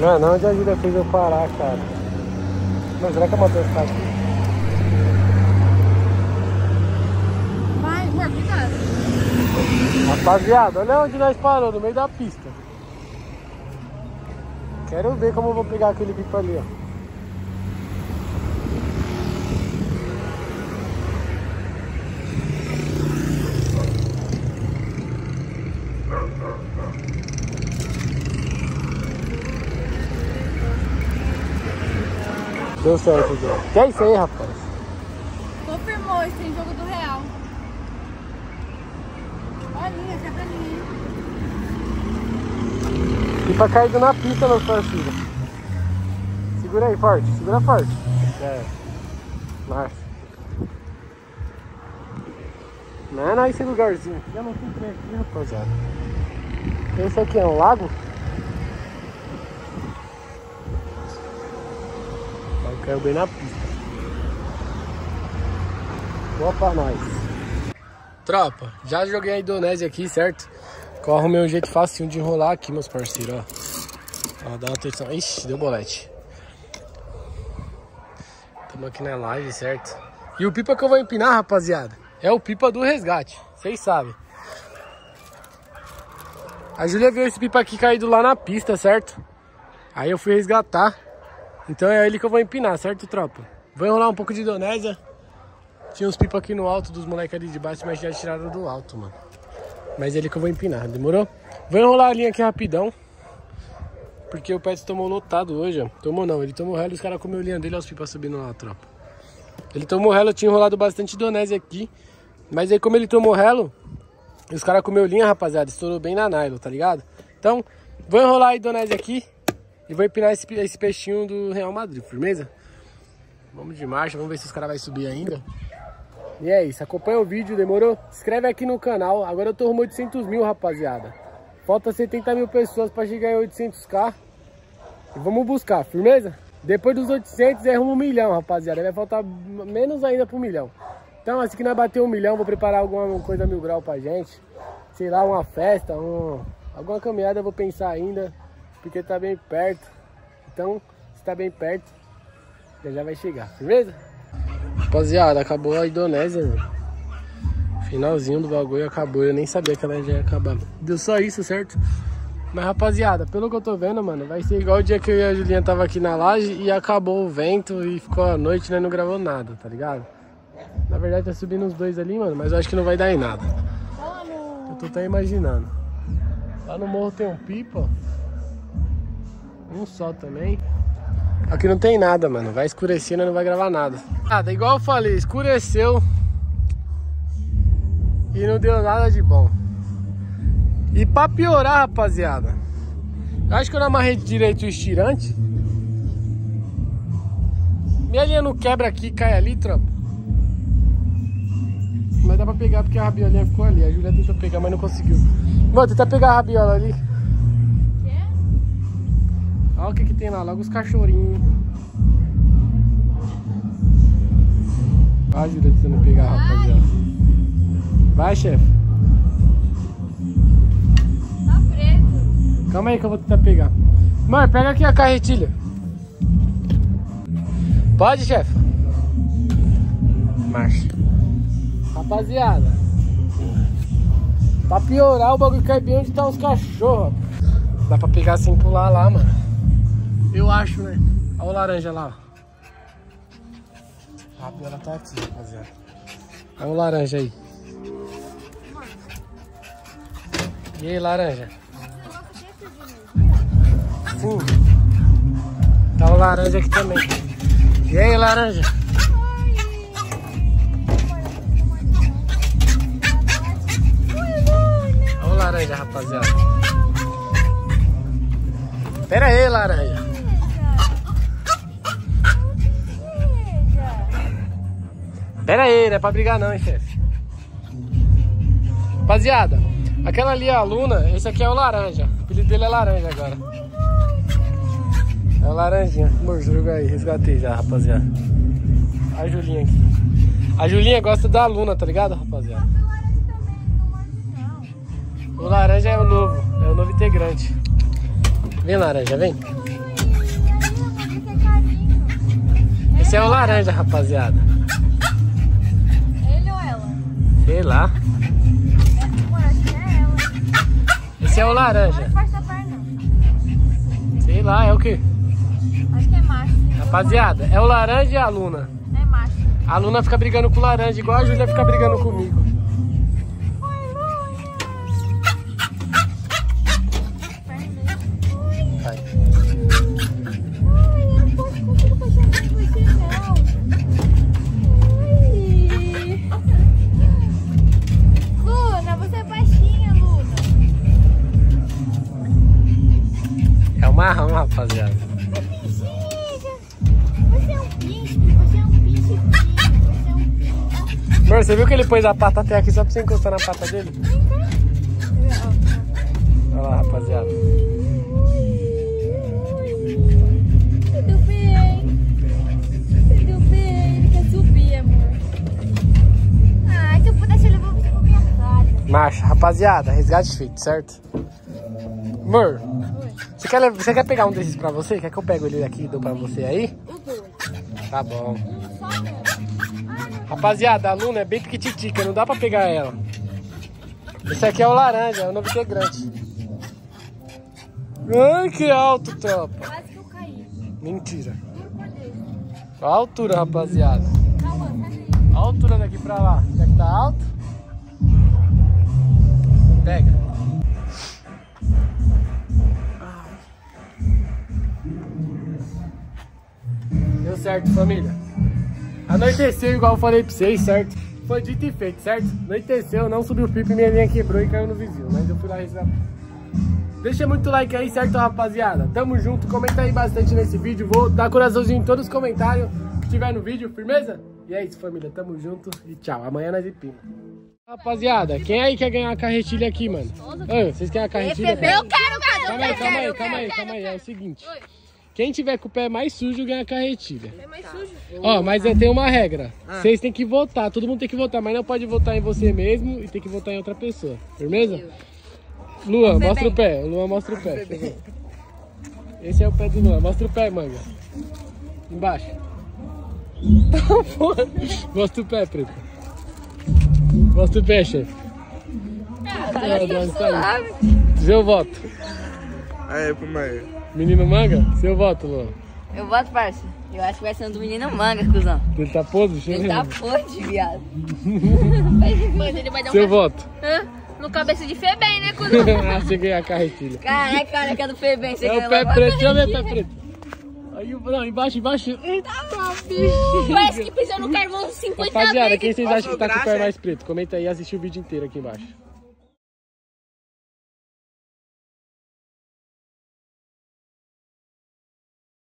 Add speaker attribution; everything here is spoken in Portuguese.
Speaker 1: Mano, onde a Júlia fez eu parar, cara? Mas será que a moto está aqui?
Speaker 2: Vai, amor, cuidado.
Speaker 1: Rapaziada, olha onde nós parou, no meio da pista. Quero ver como eu vou pegar aquele pipa ali, ó. Deu certo, João. Que é isso aí, rapaz?
Speaker 2: Confirmou, isso tem jogo do Real. Olha ali, quebra ali.
Speaker 1: Pipa caído na pista, meus parceiros. Segura aí, forte. Segura forte. É. Márcio. Mano, olha esse lugarzinho. Eu não comprei aqui, rapaziada. Esse aqui é um lago? Caiu bem na pista. Boa pra nós. Tropa, já joguei a Indonésia aqui, certo? Que eu arrumei um jeito facinho de enrolar aqui, meus parceiros, ó. Ó, dá uma atenção. Ixi, deu bolete. Estamos aqui na live, certo? E o pipa que eu vou empinar, rapaziada, é o pipa do resgate. Vocês sabem. A Júlia viu esse pipa aqui caído lá na pista, certo? Aí eu fui resgatar. Então é ele que eu vou empinar, certo, tropa? Vou enrolar um pouco de Indonésia. Tinha uns pipa aqui no alto dos moleques ali de baixo, mas já tiraram do alto, mano. Mas é ele que eu vou empinar, demorou? Vou enrolar a linha aqui rapidão. Porque o Pet tomou lotado hoje, ó. Tomou não, ele tomou relo e os caras comeu linha dele, olha os pipas subindo lá, tropa. Ele tomou relo, eu tinha enrolado bastante Indonésia aqui. Mas aí como ele tomou relo, os caras comeu linha, rapaziada, estourou bem na nylon, tá ligado? Então, vou enrolar a Indonésia aqui. E vou empinar esse, esse peixinho do Real Madrid, firmeza? Vamos de marcha, vamos ver se os caras vão subir ainda. E é isso, acompanha o vídeo, demorou? Se inscreve aqui no canal, agora eu tô rumo 800 mil, rapaziada. Falta 70 mil pessoas pra chegar em 800k. E vamos buscar, firmeza? Depois dos 800 é rumo um milhão, rapaziada. Vai faltar menos ainda pro milhão. Então, assim que nós bater um milhão, vou preparar alguma coisa mil grau pra gente. Sei lá, uma festa, um, alguma caminhada eu vou pensar ainda porque tá bem perto. Então, se tá bem perto, já, já vai chegar, beleza? Rapaziada, acabou a Indonésia, mano. Finalzinho do bagulho acabou, eu nem sabia que ela já ia acabar. Deu só isso, certo? Mas rapaziada, pelo que eu tô vendo, mano, vai ser igual o dia que eu e a Julinha tava aqui na laje e acabou o vento e ficou a noite, né? Não gravou nada, tá ligado? Na verdade tá subindo os dois ali, mano, mas eu acho que não vai dar em nada. Eu tô até imaginando. Lá no morro tem um pipa, um só também. Aqui não tem nada, mano. Vai escurecendo não vai gravar nada. Nada, igual eu falei, escureceu. E não deu nada de bom. E pra piorar, rapaziada. Acho que eu não amarrei direito o estirante. Minha linha não quebra aqui, cai ali, tropa. Mas dá pra pegar porque a rabiolinha ficou ali. A Julia tentou pegar, mas não conseguiu. Vou tentar pegar a rabiola ali. Olha o que que tem lá, logo os cachorrinhos. Vai, Júlia, tentando pegar, rapaziada. Vai, chefe.
Speaker 2: Tá preso.
Speaker 1: Calma aí que eu vou tentar pegar. Mãe, pega aqui a carretilha. Pode, chefe? Marcha. Rapaziada. Pra piorar, o bagulho cai bem onde tá os cachorros. Dá pra pegar sem pular lá, mano. Eu acho, né? Olha o laranja lá. A ela tá aqui, rapaziada. Olha o laranja aí. E aí, laranja? Sim. Tá o laranja aqui também. E aí, laranja? Olha o laranja, rapaziada. Pera aí, laranja. Pera aí, não é pra brigar não, hein, chefe. Rapaziada, aquela ali é a Luna, esse aqui é o Laranja. O apelido dele é Laranja agora. É o Laranjinha. Amor, joga aí, resgatei já, rapaziada. A Julinha aqui. A Julinha gosta da Luna, tá ligado, rapaziada? O laranja é o novo, é o novo integrante. Vem, laranja, vem. Esse é o laranja, rapaziada. Sei lá.
Speaker 2: É.
Speaker 1: Esse é o laranja.
Speaker 2: Perna.
Speaker 1: Sei lá, é o que?
Speaker 2: Acho que é macho.
Speaker 1: Rapaziada, é o laranja e a Luna.
Speaker 2: É macho.
Speaker 1: A Luna fica brigando com o laranja, igual a Júlia fica brigando comigo. Marrão, rapaziada.
Speaker 2: Você é um você é um príncipe. Você é um príncipe.
Speaker 1: Amor, você viu que ele pôs a pata até aqui só pra você encostar na pata dele? Olha lá, rapaziada.
Speaker 2: Tudo bem. Tudo bem. Ele quer subir, amor. Ah, se eu pudesse, eu levava você pra minha casa.
Speaker 1: Macho, rapaziada, resgate feito, certo? Amor, você quer, você quer pegar um desses pra você? Quer que eu pego ele aqui e dou pra você aí? Tá bom. Rapaziada, a Luna é bem piquititica, não dá pra pegar ela. Esse aqui é o laranja, é o novo integrante. Ai, que alto, tropa.
Speaker 2: Quase que eu caí.
Speaker 1: Mentira. Olha a altura, rapaziada. Olha a altura daqui pra lá. Será que tá alto? Pega. Deu certo, família. Anoiteceu, igual eu falei pra vocês, certo? Foi dito e feito, certo? Anoiteceu, não subiu o pipo, minha linha quebrou e caiu no vizinho. Mas eu fui lá resgatar. Deixa muito like aí, certo, rapaziada? Tamo junto, comenta aí bastante nesse vídeo. Vou dar coraçãozinho em todos os comentários que tiver no vídeo, firmeza? E é isso, família. Tamo junto e tchau. Amanhã nós empina. Rapaziada, quem aí quer ganhar a carretilha aqui, mano? Ô, vocês querem a carretilha?
Speaker 2: Eu quero, cara.
Speaker 1: Calma aí, calma aí, calma aí, calma aí. É o seguinte. Quem tiver com o pé mais sujo ganha a carretilha.
Speaker 2: É mais sujo.
Speaker 1: Ó, mas é, tem uma regra. Vocês têm que votar, todo mundo tem que votar, mas não pode votar em você mesmo e tem que votar em outra pessoa. Firmeza? Luan, mostra o pé. Luan mostra o pé. Eu. Esse é o pé do Luan. Mostra o pé, manga. Embaixo. mostra o pé, preto. Mostra o pé, chefe. Ah, Deus, tá aí. Seu voto.
Speaker 3: Aí, pro meio.
Speaker 1: Menino manga? Seu voto, Luan.
Speaker 4: Eu voto, parça. Eu acho que vai ser um do menino manga, cuzão.
Speaker 1: Ele tá podre? Deixa eu
Speaker 4: Ele tá podre, viado.
Speaker 2: Mas ele vai dar um
Speaker 1: Seu voto.
Speaker 2: Hã? No cabeça de Febem, né, cuzão?
Speaker 1: ah, você ganha a carretilha.
Speaker 4: Caralho, cara, que é do Febem. Você
Speaker 1: É o pé preto, deixa eu ver o pé preto. Aí, o- não, embaixo, embaixo. Eita,
Speaker 2: Parece que pisou no carvão 50
Speaker 1: Rapaziada,
Speaker 2: vezes.
Speaker 1: quem vocês acham que tá com o pé mais preto? Comenta aí e assiste o vídeo inteiro aqui embaixo.